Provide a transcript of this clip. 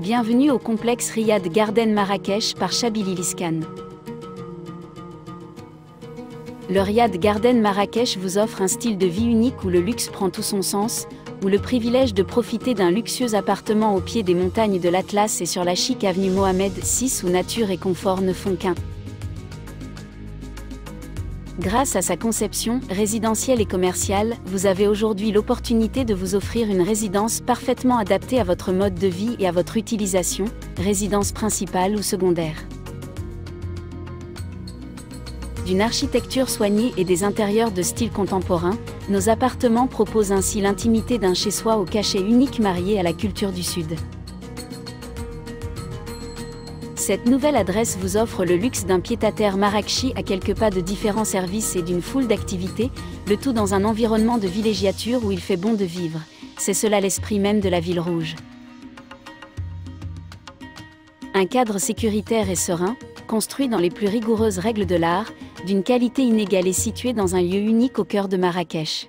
Bienvenue au complexe Riyad Garden Marrakech par Chabili Liskan. Le Riyad Garden Marrakech vous offre un style de vie unique où le luxe prend tout son sens, où le privilège de profiter d'un luxueux appartement au pied des montagnes de l'Atlas et sur la chic avenue Mohamed VI où nature et confort ne font qu'un. Grâce à sa conception résidentielle et commerciale, vous avez aujourd'hui l'opportunité de vous offrir une résidence parfaitement adaptée à votre mode de vie et à votre utilisation, résidence principale ou secondaire. D'une architecture soignée et des intérieurs de style contemporain, nos appartements proposent ainsi l'intimité d'un chez-soi au cachet unique marié à la culture du Sud. Cette nouvelle adresse vous offre le luxe d'un pied-à-terre Marrakchi à quelques pas de différents services et d'une foule d'activités, le tout dans un environnement de villégiature où il fait bon de vivre. C'est cela l'esprit même de la ville rouge. Un cadre sécuritaire et serein, construit dans les plus rigoureuses règles de l'art, d'une qualité inégalée situé dans un lieu unique au cœur de Marrakech.